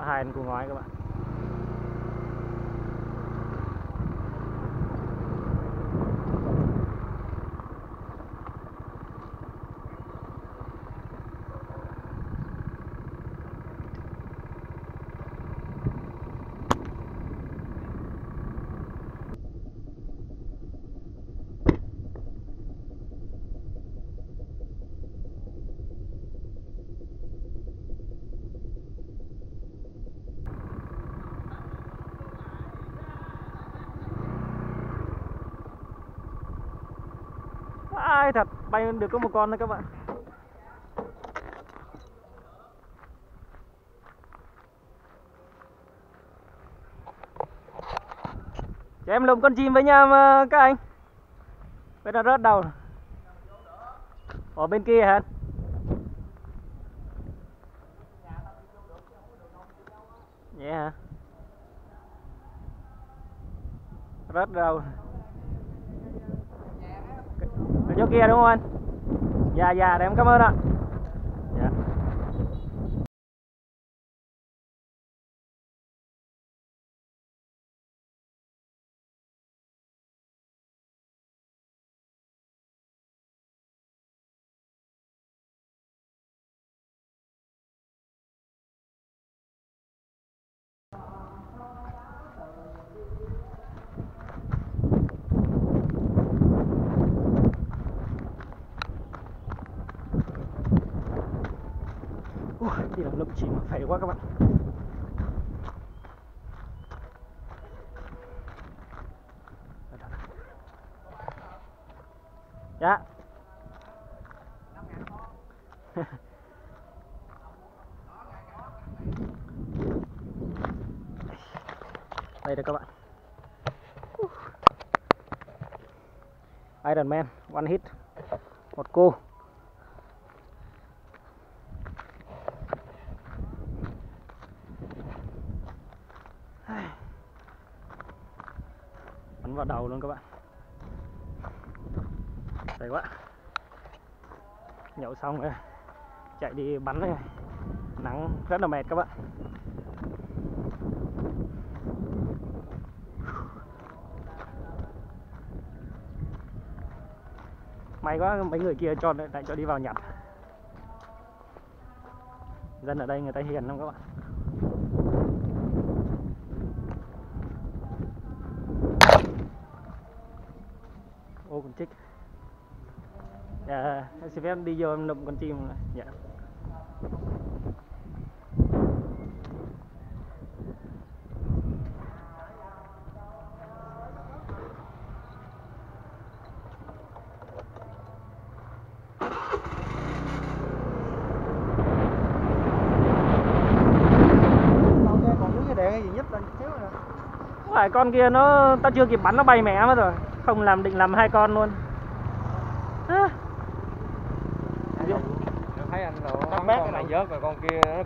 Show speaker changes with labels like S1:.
S1: hai con cua ngói các bạn. Ai thật? Bay được có một con thôi các bạn. Cho em lồng con chim với nha các anh. Bây giờ rớt đầu. Ở bên kia hả? Vậy hả? Rớt đầu chỗ kia đúng không anh? Dạ dạ để em cảm ơn ạ. Ui, đi là lụm chim mà quá các bạn. Dạ. Đây được các bạn. Iron Man one hit một cô. Bắn vào đầu luôn các bạn. Đầy quá. Nhậu xong rồi, chạy đi bắn này. Nắng rất là mệt các bạn. May quá mấy người kia cho, lại cho đi vào nhặt. Dân ở đây người ta hiền lắm các bạn. Con chích dạ em xin phép đi vô em lụm con chim rồi. dạ. Phải con kia nó ta chưa kịp bắn nó bay mẹ mất rồi không làm định làm hai con luôn. À.
S2: thấy anh
S3: bét cái
S2: này vớt rồi con kia nó